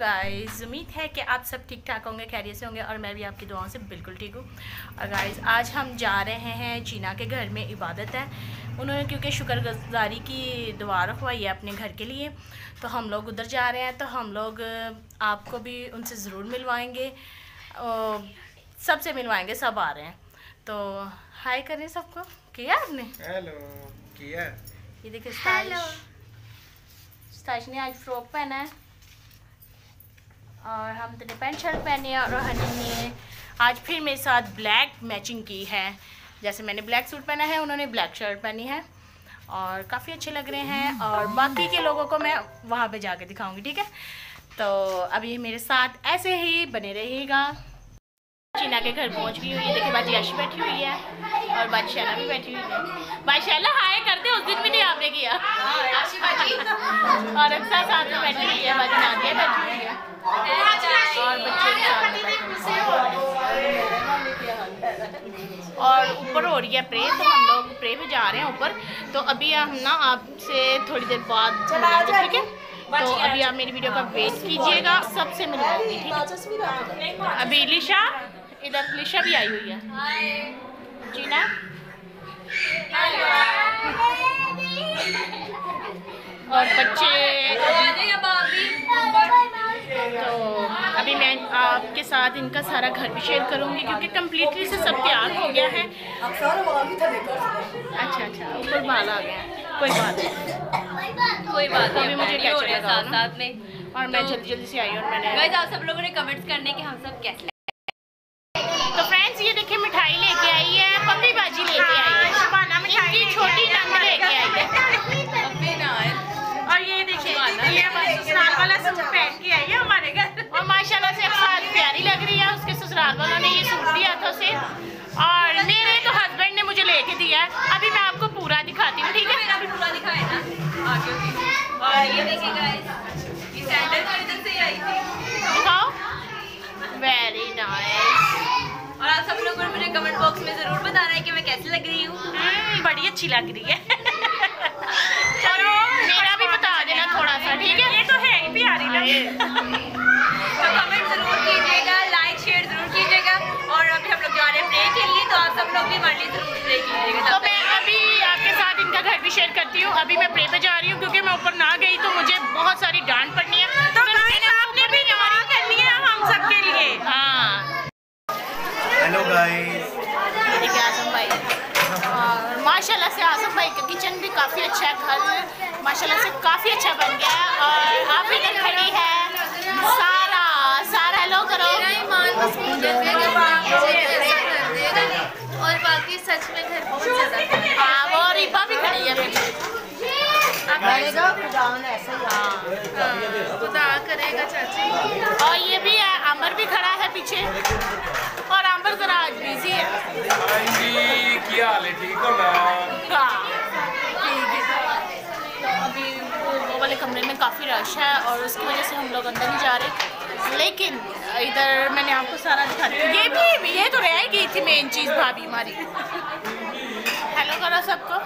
Guys उम्मीद है कि आप सब ठीक ठाक होंगे खैरियत से होंगे और मैं भी आपकी दुआओं से बिल्कुल ठीक हूँ। और गाइस आज हम जा रहे हैं चीना के घर में इबादत है। उन्होंने क्योंकि शुक्रगुजारी की दुआ रखवाई है अपने घर के लिए तो हम लोग उधर जा रहे हैं तो हम लोग आपको भी उनसे ज़रूर मिलवाएँगे। सबसे मिलवाएँगे सब आ रहे हैं। तो हाय करें सबको। किया आपने? हेलो किया। ये देखिए स्टाइश ने आज फ्रॉक पहना है। और हम तो पैंट शर्ट पहने और हनी ने आज फिर मेरे साथ ब्लैक मैचिंग की है। जैसे मैंने ब्लैक सूट पहना है उन्होंने ब्लैक शर्ट पहनी है। और काफ़ी अच्छे लग रहे हैं और बाकी के लोगों को मैं वहाँ पे जाके दिखाऊँगी ठीक है? तो अभी मेरे साथ ऐसे ही बने रहिएगा। चीना के घर पहुँच गई हुई है। देखिए बाजी बैठी हुई है और बाजी शैला भी बैठी हुई है। बाजी शैला हाय करते उस दिन भी नहीं आपने किया। और अक्सर साथ में बैठी हुई है बाजी नादिया बैठी हुई है और बच्चे और ऊपर हो रही है प्रे तो हम लोग प्रे में जा रहे हैं ऊपर। तो अभी हम ना आपसे थोड़ी देर बाद ठीक है? तो अभी आप मेरी वीडियो का वेट कीजिएगा सबसे मिलवाऊँगी ठीक है? अभी लिशा इधर लिशा भी आई हुई है। जीना और बच्चे तो मैं आपके साथ इनका सारा घर भी शेयर करूँगी क्योंकि कम्प्लीटली से सब तैयार हो गया है। अच्छा अच्छा ऊपर बाल आ गया कोई बात नहीं। कोई बात नहीं अभी मुझे रहे साथ साथ में। और मैं जल्दी जल्दी से आई और मैंने आप सब लोगों ने कमेंट्स करने के हम सब कैसे तो फ्रेंड्स ये देखिए मिठाई लेके आई है पपी बाजी लेके आई है। शबाना मिठाई छोटी नंद लेके आई है। और ये देखिए ये ससुराल वाला सूट पहन के आई है ये देखिए गाइस ये सैंडल तो इधर से आई थी। दिखाओ। वेरी नाइस और आप सब लोगों ने मुझे कमेंट बॉक्स में ज़रूर बताना है कि मैं कैसी लग रही हूँ। हम्म, बड़ी अच्छी लग रही है। चलो मेरा भी बता देना थोड़ा सा ठीक है? ये तो है ही प्यारी लग तो कमेंट ज़रूर कीजिएगा लाइक शेयर ज़रूर कीजिएगा। और अभी हम लोग जा रहे हैं प्रे के लिए तो आप सब लोग भी हमारे लिए ज़रूर प्रे कीजिएगा। तो मैं अभी आपके साथ इनका घर भी शेयर करती हूँ। अभी मैं प्रे पे जा रही हूँ क्योंकि मैं ऊपर ना गई तो मुझे बहुत सारी डांट पड़नी है तो आपने भी दुआ करनी है हम सबके लिए हाँ हेलो गाइस देखिए आज़म भाई और माशाल्लाह से आज़म भाई का किचन भी काफ़ी अच्छा है घर माशाल्लाह से काफ़ी अच्छा बन गया है और आप इधर खड़ी है। सारा सारा हेलो करो और बाकी सच में घर बहुत ज़्यादा हाँ। वो रिबा भी खड़ी है फिर खुदा करेगा चाची। और ये भी है अमर भी खड़ा है पीछे। और अमर जरा आज बिज़ी है। जी क्या हाल है? ठीक हो ना? काफ़ी रश है और उसकी वजह से हम लोग अंदर नहीं जा रहे। लेकिन इधर मैंने आपको सारा दिखा दिया ये भी ये तो रह गई थी मेन चीज़ भाभी हमारी। हेलो करो सबको।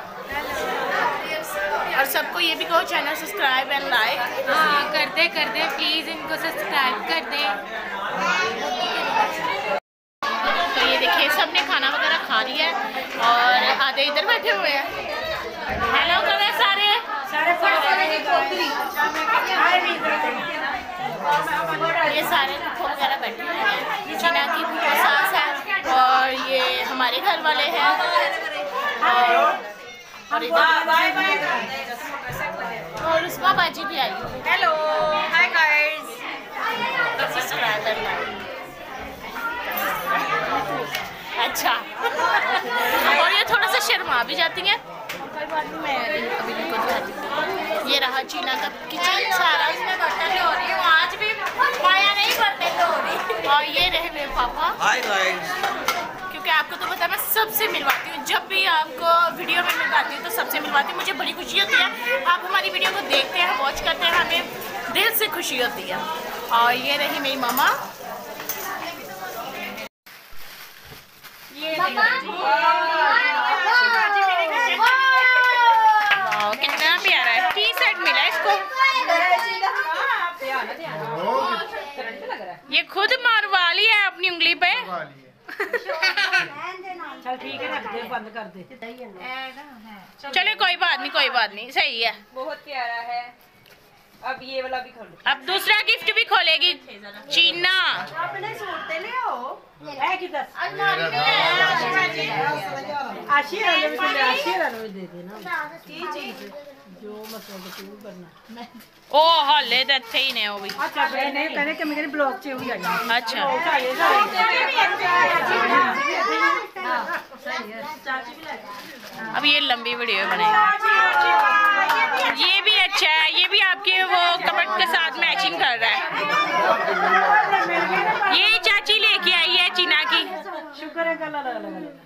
और सबको ये भी कहो चैनल सब्सक्राइब एंड लाइक हाँ कर दे कर दे प्लीज़ इनको सब्सक्राइब कर दे। तो ये देखिए सबने खाना वगैरह खा लिया है और आधे इधर बैठे हुए हैं हेलो करो सारे ये सारे लोग वगैरह बैठे हुए हैं। चीना की बुआ सास है और ये हमारे घर वाले हैं। और और उसमा बाजी भी आई। हेलो हाय गाइस सब्सक्राइबर अच्छा। शर्मा भी जाती हैं। मैं अभी हूँ ये रहा चीना का किचन सारा। इसमें बर्तन हो रही हूँ आज भी माया नहीं बर्तन हो रही और ये रहे मेरे पापा। हाय गाइस क्योंकि आपको तो पता है मैं सबसे मिलवाती हूँ। जब भी आपको वीडियो में मिलवाती हूँ तो सबसे मिलवाती हूँ। मुझे बड़ी खुशी होती है। आप हमारी वीडियो को देखते हैं वॉच करते हैं हमें दिल से खुशी होती है। और ये रही मेरी मामा ये रही मेरी- वाह, कितना प्यारा है टी शर्ट मिला इसको Oh, ये खुद मारवा ली है अपनी उंगली पे। चल ठीक है रख दे बंद कर दे। चले कोई बात नहीं कोई बात नहीं सही है। बहुत प्यारा है। अब ये वाला भी खोलो। अब दूसरा गिफ्ट भी खोलेगी। चीना। है कि दस? आशीर्वाद। में तो आशीर्वाद में दे देना। की चीज जो मतलब तू करना ओ हॉले तो ਇੱਥੇ ਹੀ ਨੇ ਉਹ ਵੀ अच्छा नहीं कहने कि मेरे ब्लॉग से हुई आई अच्छा अब ये लंबी वीडियो बनेगी ये भी अच्छा है ये भी आपके वो कपट के साथ मैचिंग कर रहा है ये चाची लेके आई है चीना की शुक्र है कल अलग अलग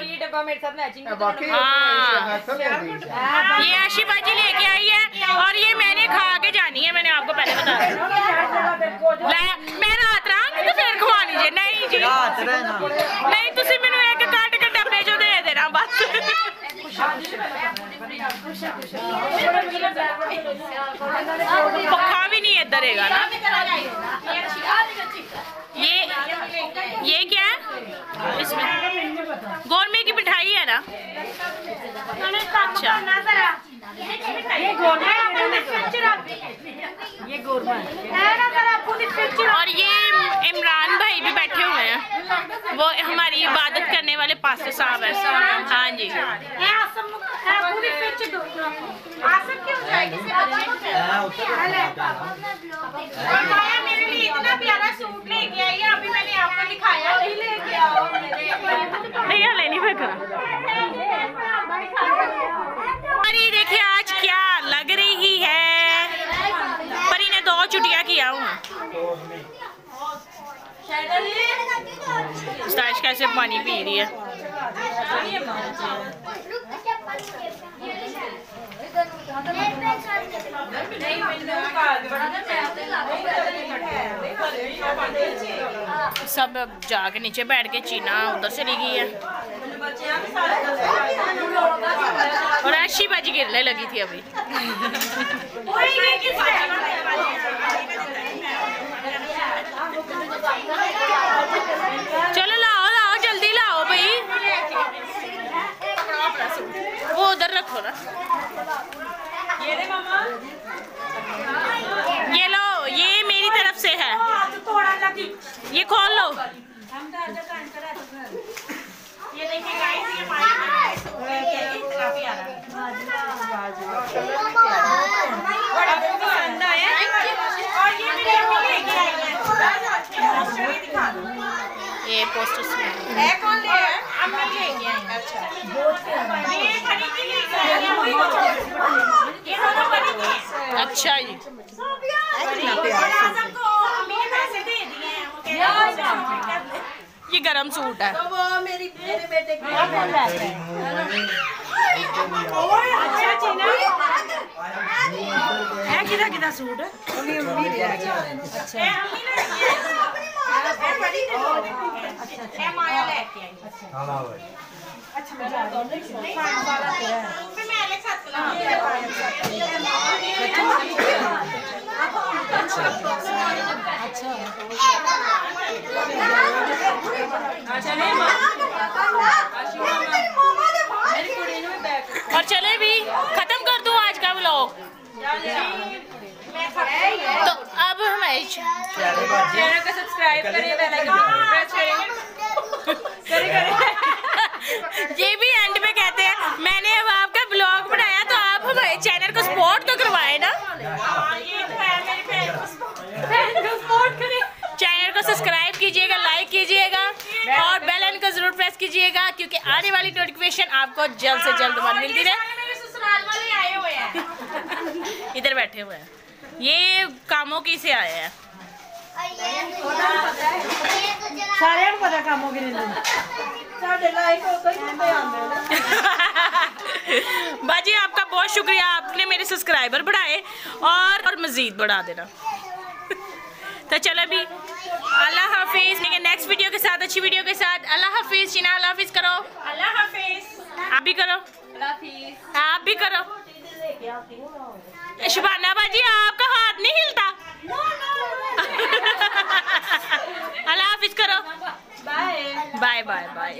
और वाली ये डब्बा मेरे साथ मैचिंग ਬਾਕੀ हाँ। ਹੱਥ ਲੈਂਦੀ ये आशी बाजी लेके आई है और ये मैंने खा के जानी है मैंने आपको पहले बता दिया ਲੈ ਮੈਂ ਰਾਤ ਰਹਾਂਗੀ ਤੇ ਫਿਰ ਖਵਾ ਲੀਜੇ ਨਹੀਂ ਜੀ ਰਾਤ ਰਹਿਣਾ ਨਹੀਂ ਤੁਸੀਂ ਮੈਨੂੰ ਇੱਕ ਕੱਟ ਕੇ ਡੱਬੇ ਚੋਂ ਦੇ ਦੇਣਾ ਬਸ पक्का भी नहीं इधर है ना ये ये क्या है? इसमें गोरमे की मिठाई है ना? अच्छा। ये गोरमा ये गोरमा और ये इमरान भाई भी बैठे हुए हैं। वो हमारी इबादत करने वाले पास्टर साहब है। हाँ जी। मेरे लिए इतना प्यारा सूट लेके आई है अभी मैंने आपको दिखाया नहीं लेके आओ मेरे नहीं हले नहीं फेंकना और ये देखिए आज क्या लग रही है परी ने दो छुट्टियाँ किया हूँ कैसे पानी पी रही है। सब जाके नीचे बैठ के चीना उधर चली गई है। और ऐसी बाजी गिरने लगी थी अभी चलो लाओ लाओ जल्दी लाओ भाई वो उधर रखो ना ये लो ये मेरी तरफ़ से है। ये खोल लो। ये देखिए गाइस ये पसंद आया और ये मेरी अम्मी लेके आई है। दिखा दो ये पोस्टर्स में। है कौन ले? अम्मी लेके आई है अच्छा ये खरीदी लेके आई है वही तो ये दोनों खरीदी है अच्छा जी हैं। हैं ये गरम सूट? है अच्छा। है किदा सूट बड़ी दे दो अच्छा और चले भी, खत्म कर दूँ आज का व्लॉग तो अब को सब्सक्राइब करिए बेल आइकन प्रेस करिए। आने वाली नोटिफिकेशन आपको जल्द से जल्द हमारी मिलती रहे। इधर बैठे हुए हैं। ये कामों की से आए हैं। बाजी आपका बहुत शुक्रिया। आपने मेरे सब्सक्राइबर बढ़ाए और और मज़ीद बढ़ा देना। तो चलो अभी अल्लाह हाफिज़। नेक्स्ट वीडियो के साथ अच्छी वीडियो के साथ। अल्लाह हाफिज शीना अल्लाह हाफिज करो। अल्लाह हाफिज। आप भी करो। अल्लाह हाफिज। आप भी करो। शुभाना बाजी आपका हाथ नहीं हिलता? अल्लाह हाफिज करो। Bye bye bye bye